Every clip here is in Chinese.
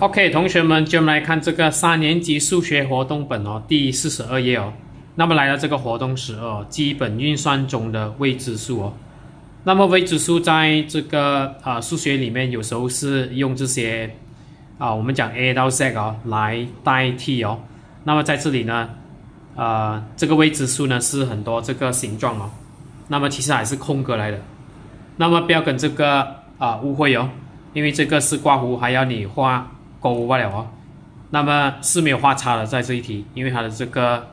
OK，同学们，就我们来看这个三年级数学活动本哦，第四十二页哦。那么来到这个活动十二，基本运算中的未知数哦。那么未知数在这个啊数学里面，有时候是用这些啊，我们讲 a 到 z 哦来代替哦。那么在这里呢，呃，这个未知数呢是很多这个形状哦。那么其实还是空格来的。那么不要跟这个啊误会哦，因为这个是刮胡，还要你画。勾罢了哦，那么是没有画叉的在这一题，因为它的这个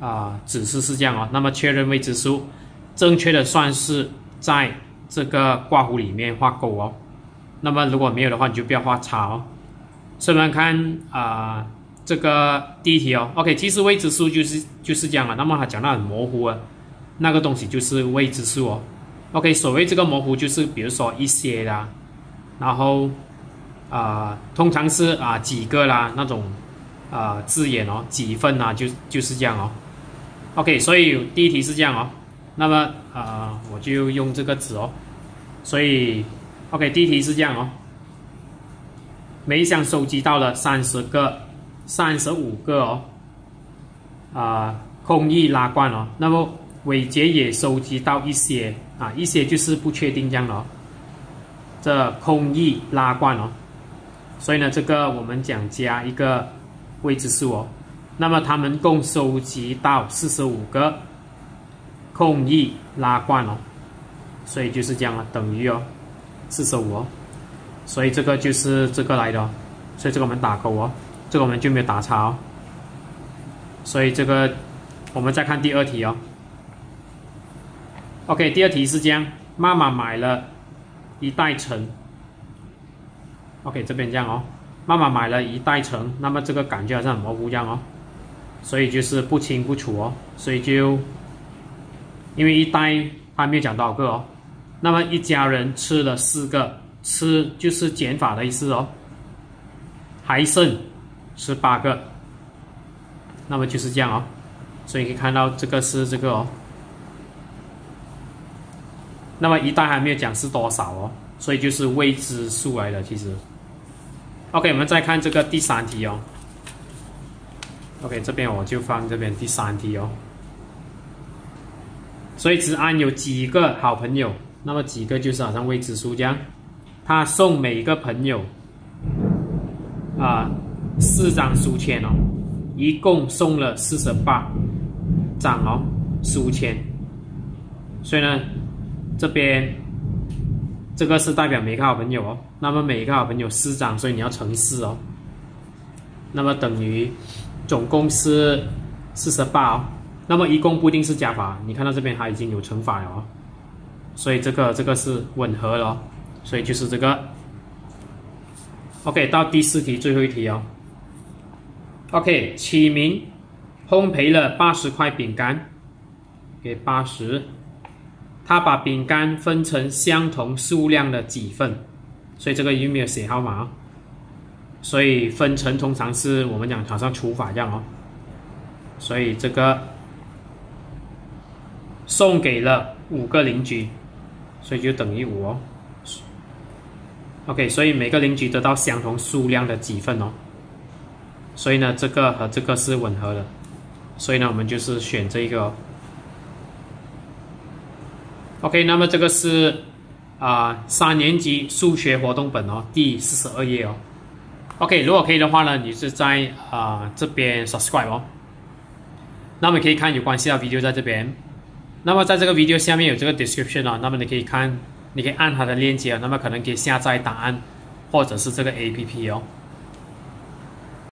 啊指示是这样哦。那么确认未知数，正确的算式在这个挂弧里面画勾哦。那么如果没有的话，你就不要画叉哦。所以我们看啊这个第一题哦，OK，其实未知数就是就是这样了。那么它讲到很模糊啊，那个东西就是未知数哦。OK，所谓这个模糊就是比如说一些啦，然后。啊，通常是啊几个啦那种啊字眼哦，几份啊就就是这样哦。OK，所以第一题是这样哦。那么啊我就用这个纸哦。所以 OK，第一题是这样哦。每一箱收集到了三十个、三十五个哦。啊，空翼拉罐哦。那么伟杰也收集到一些啊，一些就是不确定这样的哦。这空翼拉罐哦。所以呢，这个我们讲加一个未知数哦。那么他们共收集到四十五个空翼拉罐哦，所以就是这样了，等于哦四十五哦。所以这个就是这个来的哦，所以这个我们打勾哦，这个我们就没有打叉哦。所以这个我们再看第二题哦。OK，第二题是这样：妈妈买了一袋橙。OK，这边这样哦，妈妈买了一袋橙，那么这个感觉好像很模糊这样哦，所以就是不清不楚哦，所以就因为一袋还没有讲多少个哦，那么一家人吃了四个，吃就是减法的意思哦，还剩十八个，那么就是这样哦，所以可以看到这个是这个哦，那么一袋还没有讲是多少哦，所以就是未知数来的其实。OK，我们再看这个第三题哦。OK，这边我就放这边第三题哦。所以子安有几个好朋友？那么几个就是好像未知数这样。他送每个朋友啊四张书签哦，一共送了四十八张哦书签。所以呢，这边。这个是代表每个好朋友哦，那么每一个好朋友四张，所以你要乘四哦。那么等于总共是四十八哦。那么一共不一定是加法，你看到这边它已经有乘法了哦。所以这个这个是吻合了，所以就是这个。OK，到第四题最后一题哦。OK，启明烘焙了八十块饼干，给八十。他把饼干分成相同数量的几份，所以这个又没有写号码，所以分成通常是我们讲好像除法一样哦，所以这个送给了五个邻居，所以就等于五哦。OK，所以每个邻居得到相同数量的几份哦，所以呢这个和这个是吻合的，所以呢我们就是选这个。OK，那么这个是啊三年级数学活动本哦，第四十二页哦。OK，如果可以的话呢，你是在啊这边 subscribe 哦。那么可以看有关系的 video 在这边。那么在这个 video 下面有这个 description 哦，那么你可以看，你可以按它的链接哦，那么可能可以下载档案或者是这个 APP 哦。